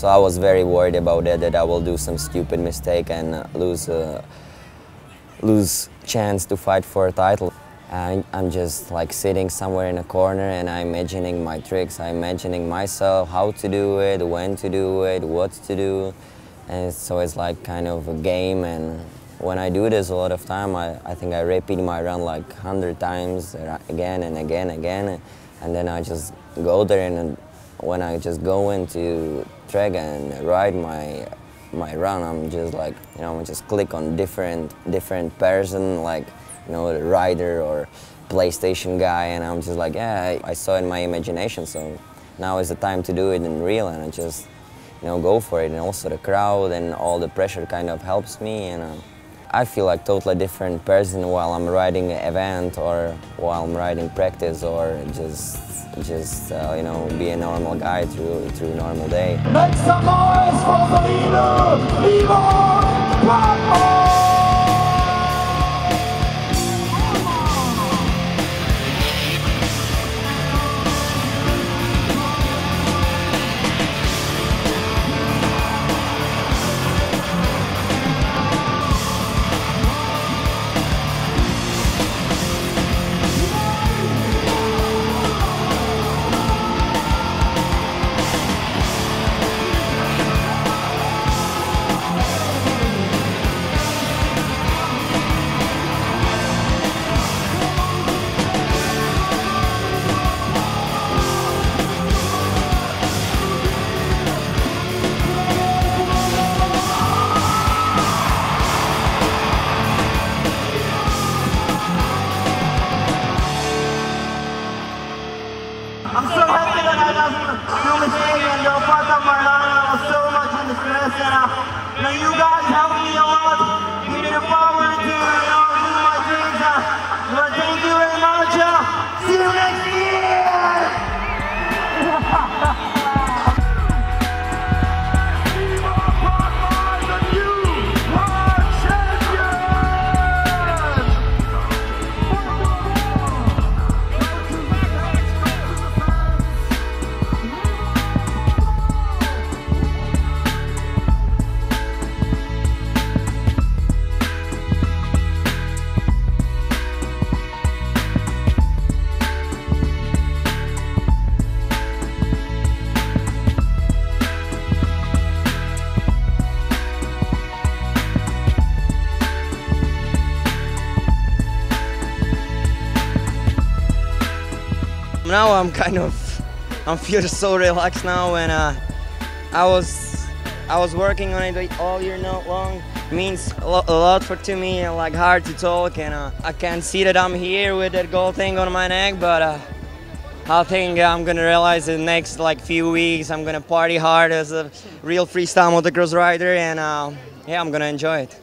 So I was very worried about that, that I will do some stupid mistake and uh, lose, uh, lose chance to fight for a title. I'm just like sitting somewhere in a corner and I'm imagining my tricks. I'm imagining myself, how to do it, when to do it, what to do. And so it's like kind of a game and when I do this a lot of time, I, I think I repeat my run like 100 times again and again and again. And then I just go there and when I just go into track and ride my my run, I'm just like, you know, I just click on different different person, like, you know, the rider or PlayStation guy, and I'm just like, yeah, I, saw it in my imagination, so now is the time to do it in real, and I just, you know, go for it. And also the crowd and all the pressure kind of helps me, and uh, I feel like totally different person while I'm riding an event or while I'm riding practice or just just uh, you know be a normal guy through through normal day. Make some noise for the leader, you, guys helped me. Give me power to my thank you see you next year! Now I'm kind of I'm feeling so relaxed now and uh, I was I was working on it all year long means a lot for to me and like hard to talk and uh, I can see that I'm here with that gold thing on my neck but uh, I think I'm gonna realize in the next like few weeks I'm gonna party hard as a real freestyle motocross rider and uh, yeah I'm gonna enjoy it.